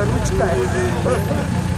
Trafik, çıkar.